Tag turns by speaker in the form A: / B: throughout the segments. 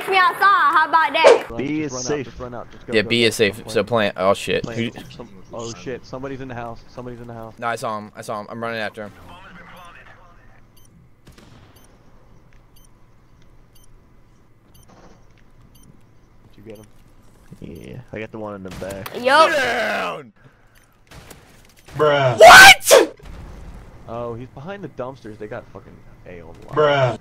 A: Catch me outside. How about that?
B: B is safe.
C: Out, just run out. Just go,
D: Yeah, B is safe.
C: I'm
D: So plant. Oh shit.
C: Playing.
D: Who-
C: Some- oh shit! Somebody's in the house. Somebody's in the house.
D: No, I saw him. I saw him. I'm running after him.
C: Did you get him?
B: Yeah, I got the one in the back.
A: Yup.
D: Down.
E: Bruh.
D: What?
C: Oh, he's behind the dumpsters. They got fucking A on the line.
E: Bruh.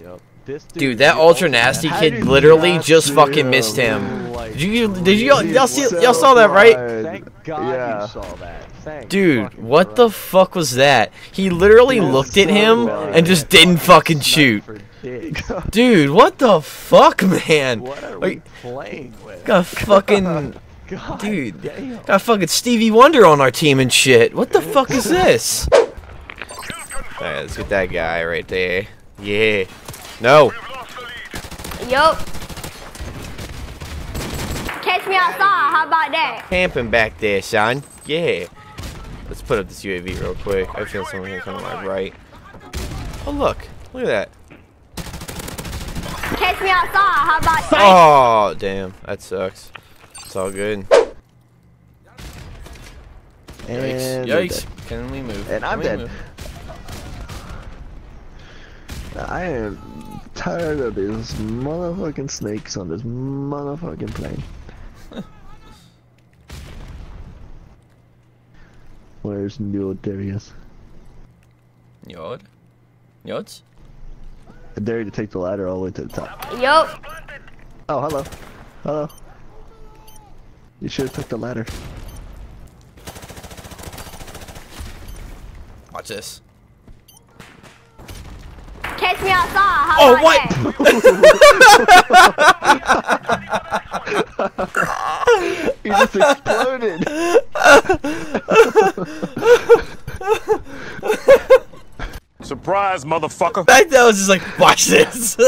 C: Yep. This dude.
D: Dude, that ultra nasty
B: How
D: kid literally
B: not
D: just fucking
B: him?
D: missed him.
C: Like,
D: Did you? Did you? Y'all, see? Y'all saw that, right?
C: Thank God
B: Yeah.
C: you saw that. Thank
D: Dude,
C: fucking
D: what the fuck was that? He literally
B: That's
D: looked at
B: so
D: him
B: bad.
D: and just didn't fucking shoot. Dude, what the fuck, man?
C: What are
D: Like,
C: we playing with?
D: Got fucking,
C: God
D: dude.
C: damn.
D: got fucking Stevie Wonder on our team and shit. What the fuck is this? Alright, let's get that guy right there. Yeah. No.
A: Yup. Catch me outside. How about that?
D: Camping back there, son. Yeah. Let's put up this UAV real quick. I feel someone here coming to my right. Oh, look. Look at that.
A: Catch me outside. How about that?
D: Oh, damn. That sucks. It's all good. Yikes.
B: And
D: Yikes. Can we move?
B: And I'm
D: Can
B: dead.
D: move?
B: Dead. I am tired of these motherfucking snakes on this motherfucking plane. Where's New Darius?
D: Yod? Yods?
B: I dare you to take the ladder all the way to the top.
A: Yup.
B: Oh, hello. Hello. You should have took the ladder.
D: Watch this.
A: Catch me outside. How
D: Oh,
A: about
D: what?
A: that?
B: You just exploded.
E: Surprise, motherfucker.
D: Back then, I was just like, watch this.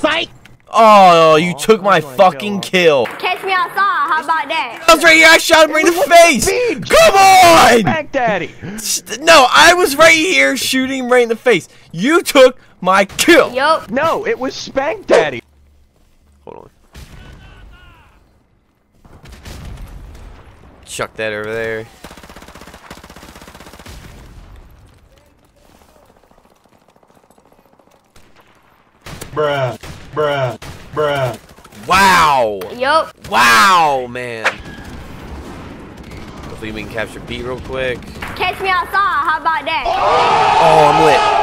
A: Psych.
D: Oh, you oh, took my
C: my
D: fucking kill.
A: Catch me outside. How about that?
D: I was right here. I shot him right in the face. Come on.
C: Back daddy.
D: No, I was right here shooting him right in the face. You took my kill.
A: Yup.
C: No, it was Spank Daddy.
D: Hold on. Chuck that over there.
E: Bruh. Bruh. Bruh.
D: Wow.
A: Yup.
D: Wow, man. Hopefully we can capture B real quick.
A: Catch me outside. How about that?
D: Oh, I'm lit.